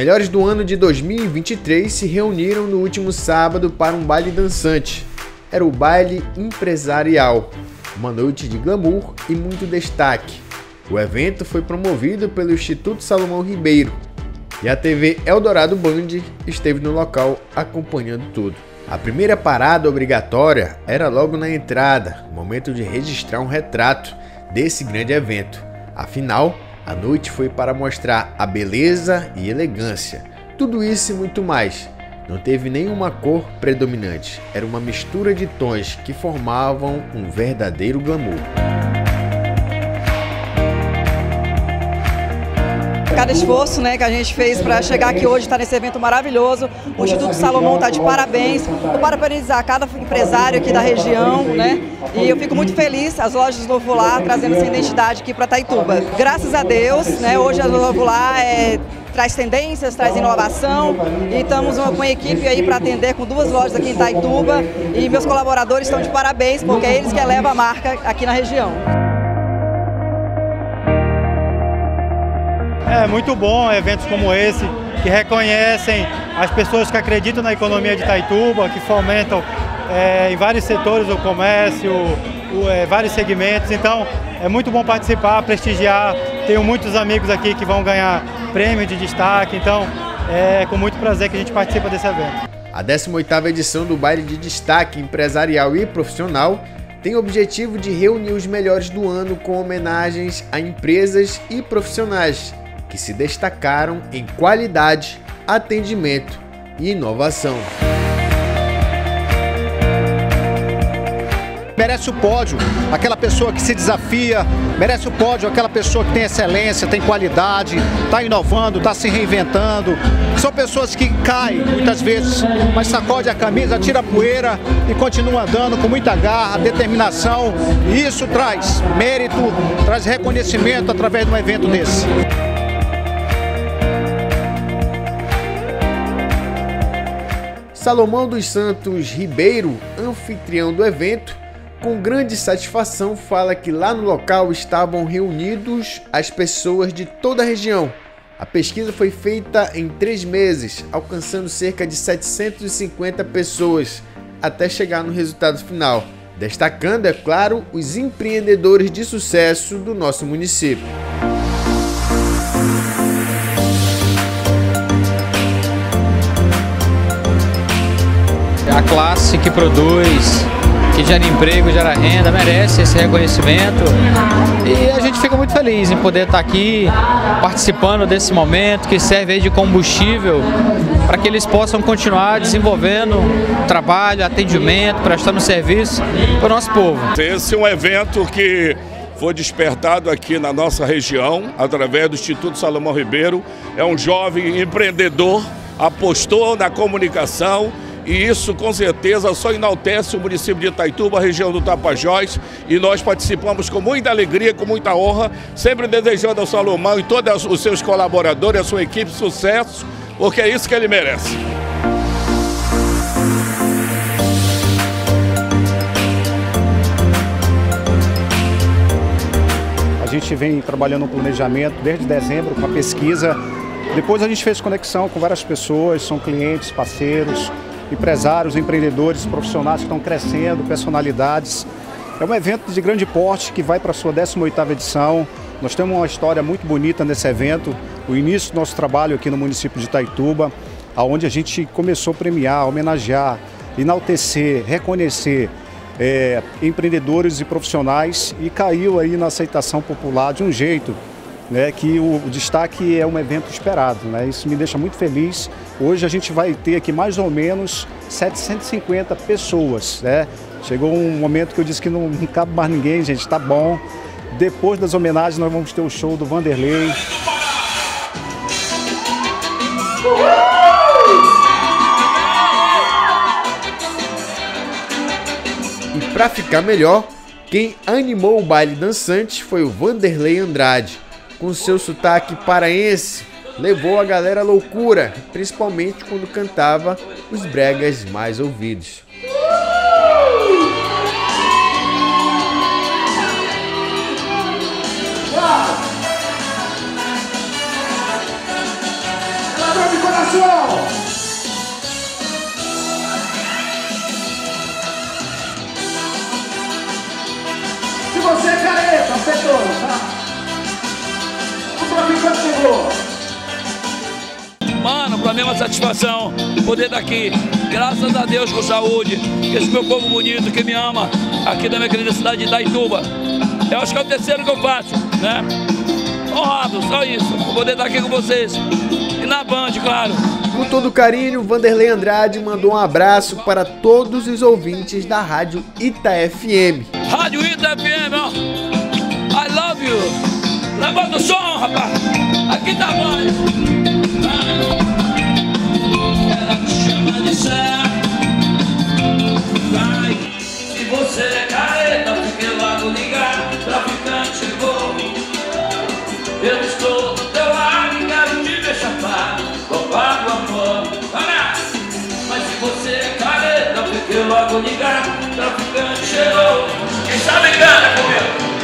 melhores do ano de 2023 se reuniram no último sábado para um baile dançante. Era o baile empresarial, uma noite de glamour e muito destaque. O evento foi promovido pelo Instituto Salomão Ribeiro e a TV Eldorado Band esteve no local acompanhando tudo. A primeira parada obrigatória era logo na entrada, momento de registrar um retrato desse grande evento. Afinal, a noite foi para mostrar a beleza e elegância. Tudo isso e muito mais. Não teve nenhuma cor predominante, era uma mistura de tons que formavam um verdadeiro glamour. Cada esforço né, que a gente fez para chegar aqui hoje, estar tá nesse evento maravilhoso. O Instituto Salomão está de parabéns. Vou parabenizar cada empresário aqui da região, né? E eu fico muito feliz, as lojas Novo Lar trazendo essa identidade aqui para Taituba. Graças a Deus, né, hoje a Novo Lar é traz tendências, traz inovação e estamos com a equipe aí para atender com duas lojas aqui em Taituba e meus colaboradores estão de parabéns porque é eles que elevam a marca aqui na região. É muito bom eventos como esse, que reconhecem as pessoas que acreditam na economia de Itaituba, que fomentam é, em vários setores o comércio, o, é, vários segmentos. Então é muito bom participar, prestigiar. Tenho muitos amigos aqui que vão ganhar prêmio de destaque, então é com muito prazer que a gente participa desse evento. A 18ª edição do Baile de Destaque Empresarial e Profissional tem o objetivo de reunir os melhores do ano com homenagens a empresas e profissionais que se destacaram em qualidade, atendimento e inovação. merece o pódio, aquela pessoa que se desafia, merece o pódio, aquela pessoa que tem excelência, tem qualidade, está inovando, está se reinventando. São pessoas que caem muitas vezes, mas sacode a camisa, tira a poeira e continua andando com muita garra, determinação. E isso traz mérito, traz reconhecimento através de um evento desse. Salomão dos Santos Ribeiro, anfitrião do evento, com grande satisfação fala que lá no local estavam reunidos as pessoas de toda a região. A pesquisa foi feita em três meses, alcançando cerca de 750 pessoas, até chegar no resultado final, destacando, é claro, os empreendedores de sucesso do nosso município. Classe que produz, que gera emprego, gera renda, merece esse reconhecimento. E a gente fica muito feliz em poder estar aqui participando desse momento que serve de combustível para que eles possam continuar desenvolvendo trabalho, atendimento, prestando serviço para o nosso povo. Esse é um evento que foi despertado aqui na nossa região através do Instituto Salomão Ribeiro. É um jovem empreendedor, apostou na comunicação e isso com certeza só enaltece o município de Itaituba, a região do Tapajós, e nós participamos com muita alegria, com muita honra, sempre desejando ao Salomão e todos os seus colaboradores, a sua equipe, sucesso, porque é isso que ele merece. A gente vem trabalhando no planejamento desde dezembro com a pesquisa. Depois a gente fez conexão com várias pessoas, são clientes, parceiros, empresários, empreendedores, profissionais que estão crescendo, personalidades. É um evento de grande porte que vai para a sua 18ª edição. Nós temos uma história muito bonita nesse evento, o início do nosso trabalho aqui no município de Itaituba, onde a gente começou a premiar, homenagear, enaltecer, reconhecer é, empreendedores e profissionais e caiu aí na aceitação popular de um jeito né, que o, o, destaque é um evento esperado. Né? Isso me deixa muito feliz. Hoje a gente vai ter aqui mais ou menos 750 pessoas. Né? Chegou um momento que eu disse que não, não cabe mais ninguém, gente, tá bom. Depois das homenagens nós vamos ter o show do Vanderlei. E para ficar melhor, quem animou o baile dançante foi o Vanderlei Andrade com seu sotaque paraense, levou a galera à loucura, principalmente quando cantava os bregas mais ouvidos. Mano, para mim é uma satisfação poder estar aqui. Graças a Deus com saúde. Esse meu povo bonito que me ama aqui da minha querida cidade de Itaituba. Eu acho que é o terceiro que eu faço, né? Honrado, só isso. poder estar aqui com vocês. E na Band, claro. Com todo carinho, Vanderlei Andrade mandou um abraço para todos os ouvintes da Rádio Ita FM. Rádio Ita FM, ó. I love you. Levanta o som, rapaz. Aqui tá bom. Ela te chama de céu. Vai. Se você é careta, fique logo ligar. Traficante chegou. Eu estou do teu lado e quero te ver chapar. Roubado amor. Olha! Mas se você é careta, fique logo ligar. Traficante chegou. Quem sabe canta comigo.